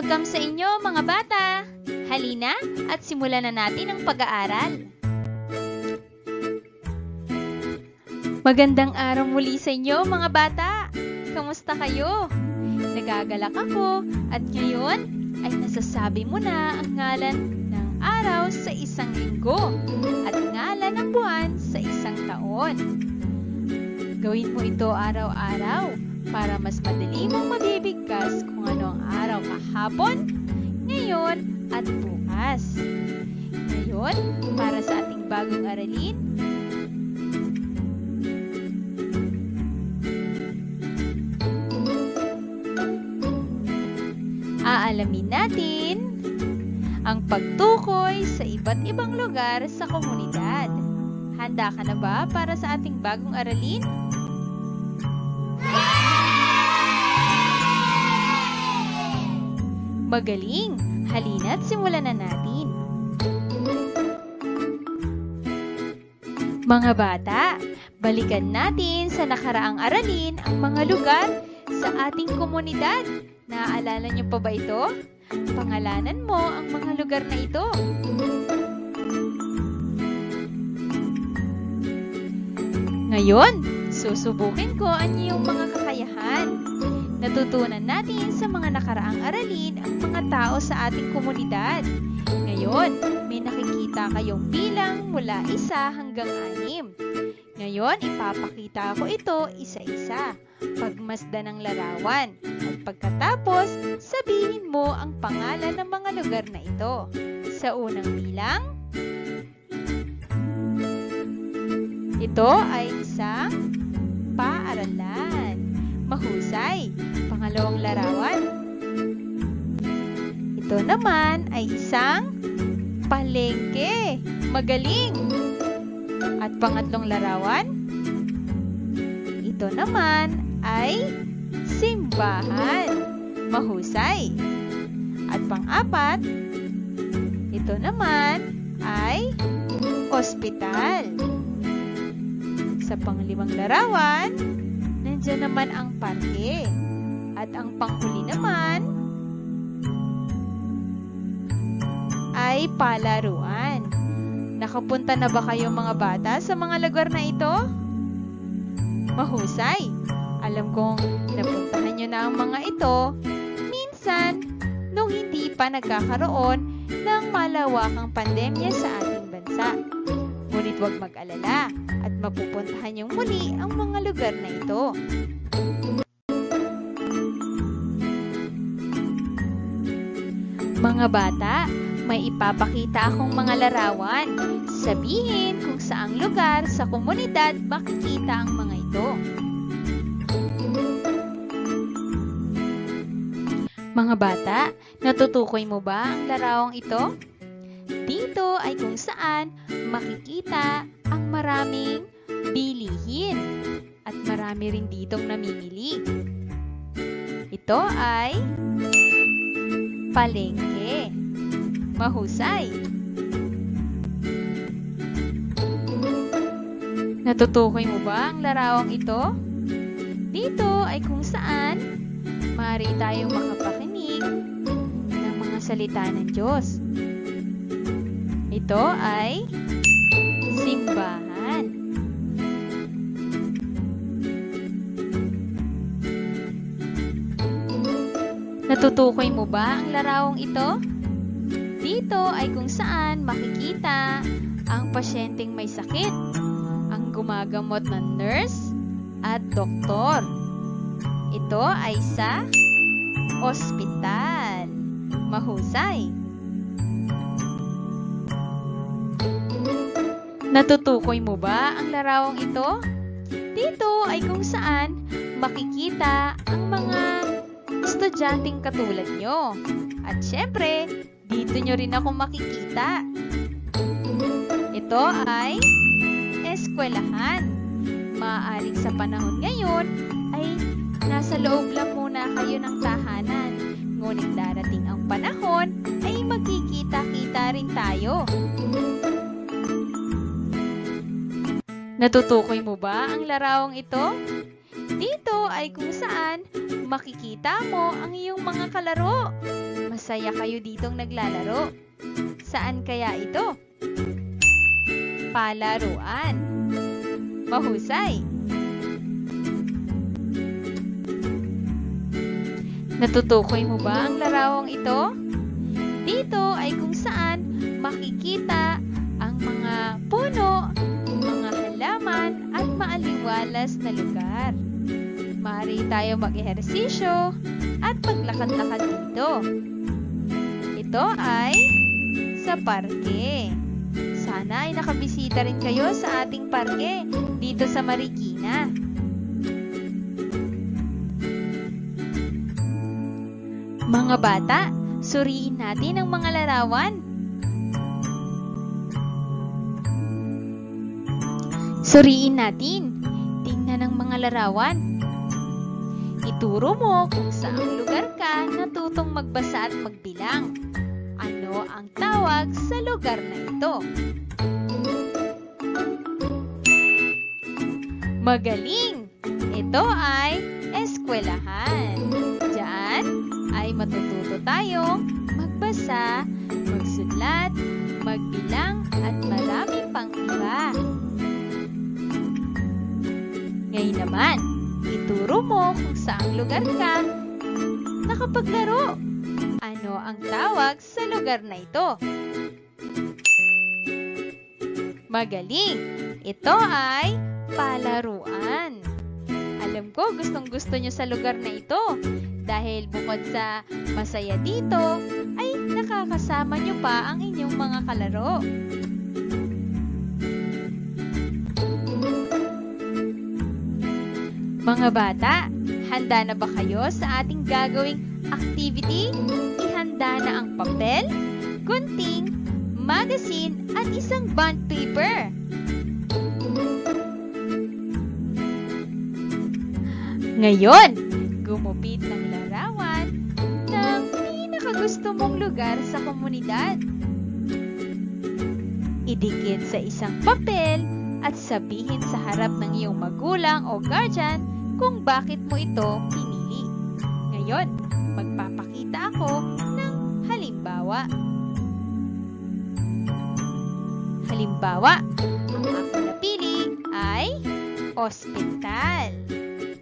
Welcome sa inyo mga bata! Halina at simulan na natin ang pag-aaral. Magandang araw muli sa inyo mga bata! Kamusta kayo? Nagagalak ako at ngayon ay nasasabi mo na ang ngalan ng araw sa isang linggo at ngalan ng buwan sa isang taon. Gawin mo ito araw-araw para mas madali mong mabibigkas kung ano ang araw kahapon, ngayon, at bukas. Ngayon, para sa ating bagong aralin, aalamin natin ang pagtukoy sa iba't ibang lugar sa komunidad. Handa ka na ba para sa ating bagong aralin? Magaling! Halina't simulan na natin. Mga bata, balikan natin sa nakaraang aralin ang mga lugar sa ating komunidad. Naaalala niyo pa ba ito? Pangalanan mo ang mga lugar na ito. Ngayon, susubukin ko ang iyong mga kakayahan. Natutunan natin sa mga nakaraang aralin ang mga tao sa ating komunidad. Ngayon, may nakikita kayong bilang mula isa hanggang anim. Ngayon, ipapakita ko ito isa-isa. Pagmasdan ng larawan. At pagkatapos, sabihin mo ang pangalan ng mga lugar na ito. Sa unang bilang, ito ay isang paaralan. Mahusay. Pangalawang larawan. Ito naman ay isang palengke. Magaling. At pangatlong larawan, ito naman ay simbahan. Mahusay. At pang-apat, ito naman ay ospital. Sa panglimang larawan, nandyan naman ang parke. At ang panghuli naman ay palaruan. Nakapunta na ba kayo mga bata sa mga lugar na ito? Mahusay. Alam kong napuntahan nyo na ang mga ito minsan nung hindi pa nagkakaroon ng malawakang pandemya sa ating bansa. Ngunit huwag mag-alala at mapupuntahan yung muli ang mga lugar na ito. Mga bata, may ipapakita akong mga larawan. Sabihin kung saang lugar sa komunidad makikita ang mga ito. Mga bata, natutukoy mo ba ang larawang ito? Dito ay kung saan makikita ang maraming bilihin at marami rin ditong namimili. Ito ay palengke. Mahusay. Natutukoy mo ba ang larawang ito? Dito ay kung saan maaari tayong makapakinig ng mga salita ng Diyos. Ito ay simbahan. Natutukoy mo ba ang larawang ito? Dito ay kung saan makikita ang pasyenteng may sakit, ang gumagamot ng nurse at doktor. Ito ay sa ospital. Mahusay. Natutukoy mo ba ang larawang ito? Dito ay kung saan makikita ang mga estudyanteng katulad nyo. At syempre, dito nyo rin ako makikita. Ito ay eskwelahan. Maaaring sa panahon ngayon ay nasa loob lang muna kayo ng tahanan. Ngunit darating ang panahon ay magkikita-kita rin tayo. Natutukoy mo ba ang larawang ito? Dito ay kung saan makikita mo ang iyong mga kalaro. Masaya kayo ditong naglalaro. Saan kaya ito? Palaruan. Mahusay. Natutukoy mo ba ang larawang ito? Dito ay kung saan maaliwalas na lugar. Maaari tayo mag-ehersisyo at maglakad-lakad dito. Ito ay sa parke. Sana ay nakabisita rin kayo sa ating parke dito sa Marikina. Mga bata, suriin natin ang mga larawan. Suriin natin. Larawan. Ituro mo kung saang lugar ka natutong magbasa at magbilang. Ano ang tawag sa lugar na ito? Magaling! Ito ay eskwelahan. Diyan ay matututo tayong magbasa, magsulat, magbilang at marami pang iba. Ngayon naman, ituro mo kung saang lugar ka nakapaglaro. Ano ang tawag sa lugar na ito? Magaling! Ito ay palaruan. Alam ko gustong gusto nyo sa lugar na ito dahil bukod sa masaya dito ay nakakasama nyo pa ang inyong mga kalaro. Mga bata, handa na ba kayo sa ating gagawing activity? Ihanda na ang papel, gunting, magazine at isang bond paper. Ngayon, gumupit ng larawan ng pinakagusto mong lugar sa komunidad. Idikit sa isang papel at sabihin sa harap ng iyong magulang o guardian kung bakit mo ito pinili. Ngayon, magpapakita ako ng halimbawa. Halimbawa, ang ako napili ay ospital.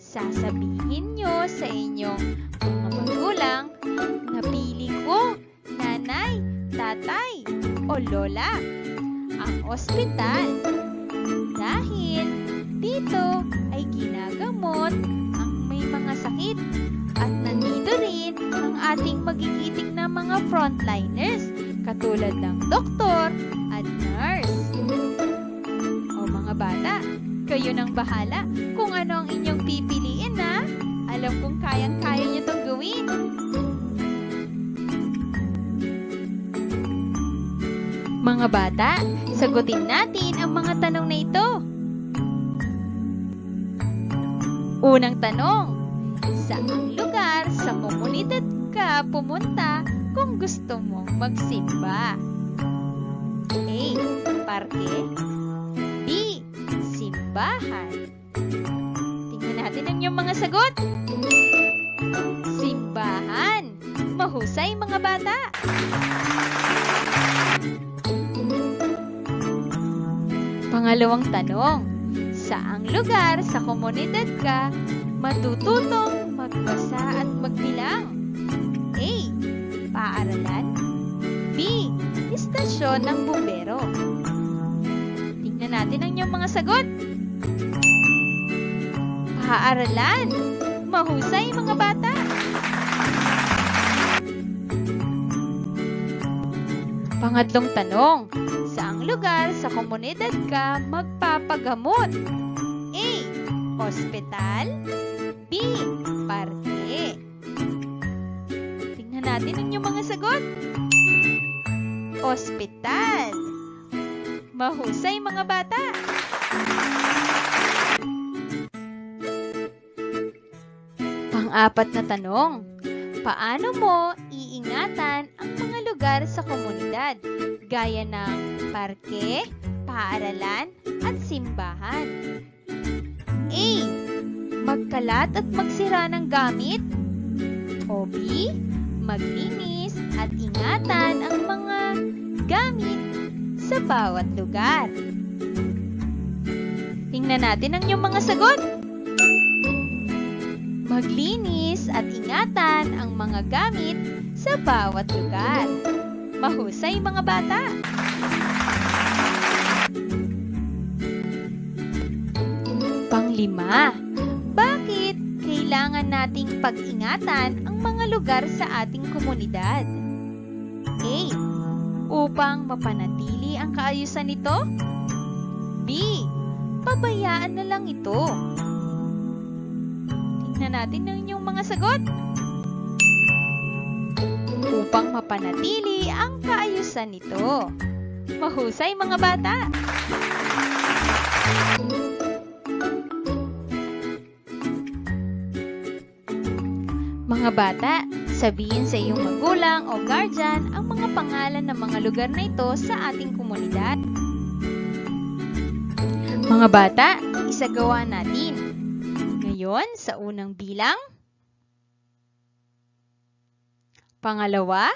Sasabihin nyo sa inyong mga magulang, napili ko, nanay, tatay, o lola, ang ospital. Magigiting na mga frontliners katulad ng doktor at nurse. O mga bata, kayo nang bahala kung ano ang inyong pipiliin na alam kong kayang-kaya niyo itong gawin. Mga bata, sagutin natin ang mga tanong na ito. Unang tanong, saang lugar sa komunidad ka pumunta kung gusto mong magsimba? A. Parke B. Simbahan Tingnan natin ang iyong mga sagot. Simbahan. Mahusay mga bata. Pangalawang tanong, saang lugar sa komunidad ka matututong magbasa at magbilang? A. Paaralan B. Istasyon ng bumbero Tingnan natin ang iyong mga sagot. Paaralan. Mahusay mga bata. Pangatlong tanong, saang lugar sa komunidad ka magpapagamot? A. Hospital B. Parke Tingnan natin ang inyong mga sagot. Hospital Mahusay mga bata. Pang-apat na tanong, paano mo iingatan ang mga lugar sa komunidad gaya ng parke, paaralan, at simbahan? A. Magkalat at magsira ng gamit. O B. Maglinis at ingatan ang mga gamit sa bawat lugar. Tingnan natin ang iyong mga sagot. Maglinis at ingatan ang mga gamit sa bawat lugar. Mahusay mga bata! Panglima, bakit kailangan nating pag-ingatan ang mga lugar sa ating komunidad? A. Upang mapanatili ang kaayusan nito? B. Pabayaan na lang ito. Tingnan natin ang inyong mga sagot. Upang mapanatili ang kaayusan nito. Mahusay mga bata! Mga bata, sabihin sa iyong magulang o guardian ang mga pangalan ng mga lugar na ito sa ating komunidad. Mga bata, isagawa natin. Ngayon, sa unang bilang. Pangalawa.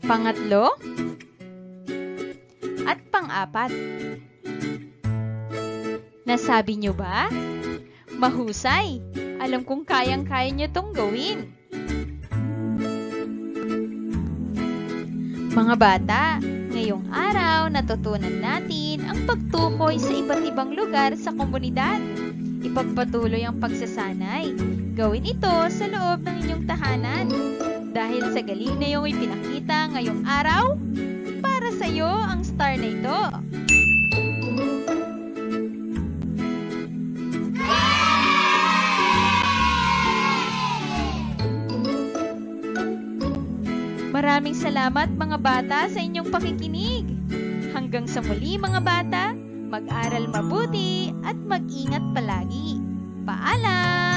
Pangatlo. At pang-apat. Nasabi nyo ba? Mahusay! Alam kong kayang-kaya nyo tong gawin. Mga bata, ngayong araw natutunan natin ang pagtukoy sa iba't ibang lugar sa komunidad. Ipagpatuloy ang pagsasanay. Gawin ito sa loob ng inyong tahanan. Dahil sa galing na iyong ipinakita ngayong araw, para sa iyo ang star na ito. Maraming salamat mga bata sa inyong pakikinig. Hanggang sa muli mga bata, mag-aral mabuti at mag-ingat palagi. Paalam!